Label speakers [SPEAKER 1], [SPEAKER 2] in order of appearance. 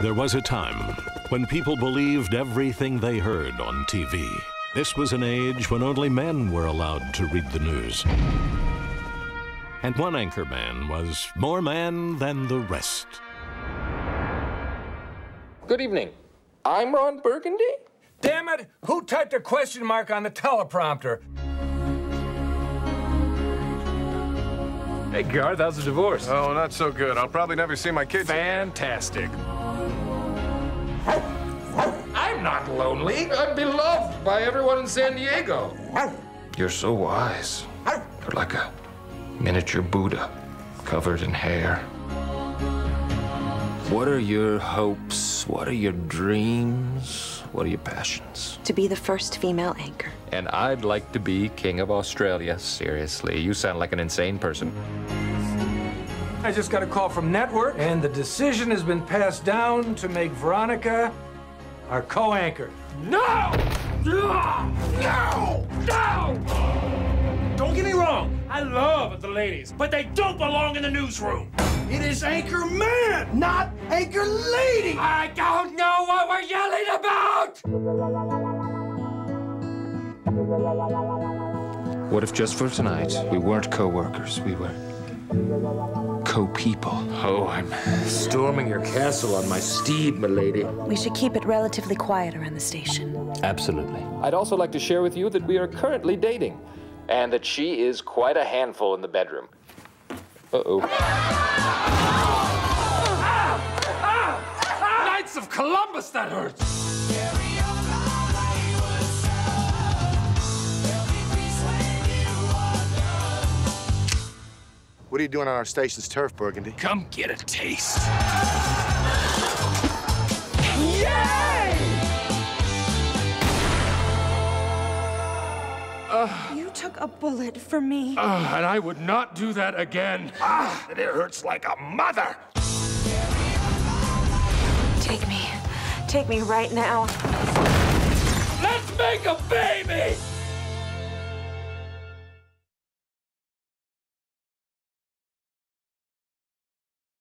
[SPEAKER 1] There was a time when people believed everything they heard on TV. This was an age when only men were allowed to read the news. And one anchor man was more man than the rest.
[SPEAKER 2] Good evening. I'm Ron Burgundy.
[SPEAKER 3] Damn it! Who typed a question mark on the teleprompter?
[SPEAKER 4] Hey, Garth, how's the divorce?
[SPEAKER 5] Oh, not so good. I'll probably never see my kids.
[SPEAKER 4] Fantastic.
[SPEAKER 2] I'm not lonely. I'm beloved by everyone in San Diego. You're so wise. You're like a miniature Buddha covered in hair. What are your hopes? What are your dreams? What are your passions?
[SPEAKER 6] To be the first female anchor.
[SPEAKER 2] And I'd like to be King of Australia. Seriously, you sound like an insane person.
[SPEAKER 3] I just got a call from Network, and the decision has been passed down to make Veronica our co-anchor.
[SPEAKER 7] No! No! No! Don't get me wrong, I love the ladies, but they don't belong in the newsroom. It is Anchor Man, not Anchor Lady. I don't know what we're yelling about.
[SPEAKER 2] What if just for tonight we weren't co-workers, we were co-people? Oh, I'm storming your castle on my steed, milady.
[SPEAKER 6] We should keep it relatively quiet around the station.
[SPEAKER 2] Absolutely. I'd also like to share with you that we are currently dating, and that she is quite a handful in the bedroom. Uh-oh.
[SPEAKER 7] Knights of Columbus, that hurts.
[SPEAKER 5] What are you doing on our station's turf, Burgundy?
[SPEAKER 7] Come get a taste.
[SPEAKER 6] You took a bullet for me.
[SPEAKER 7] Uh, and I would not do that again. Ah, it hurts like a mother.
[SPEAKER 6] Take me. Take me right now.
[SPEAKER 7] Let's make a baby!